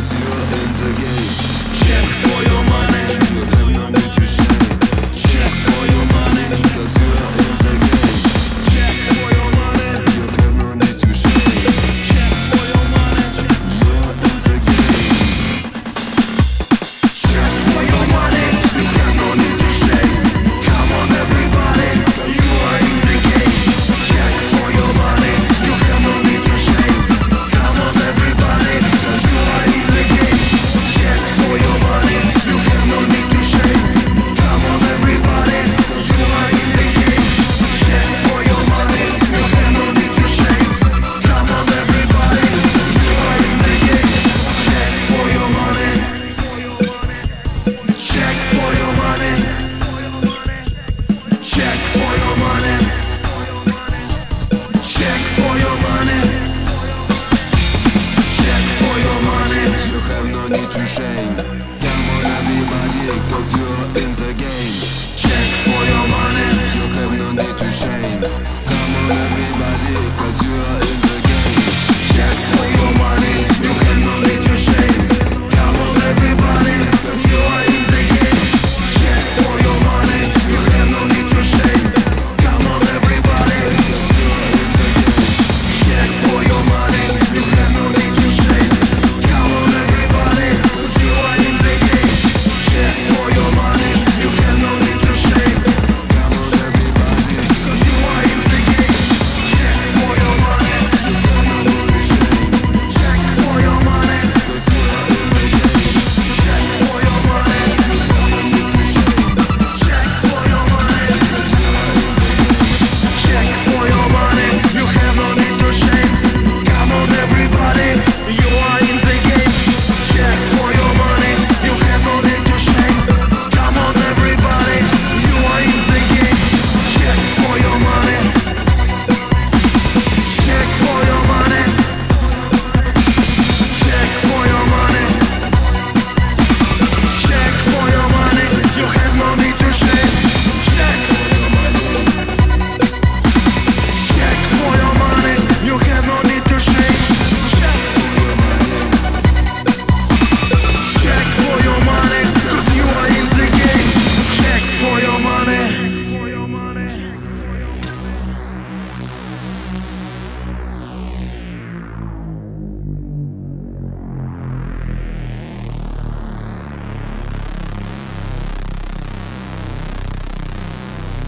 Cause you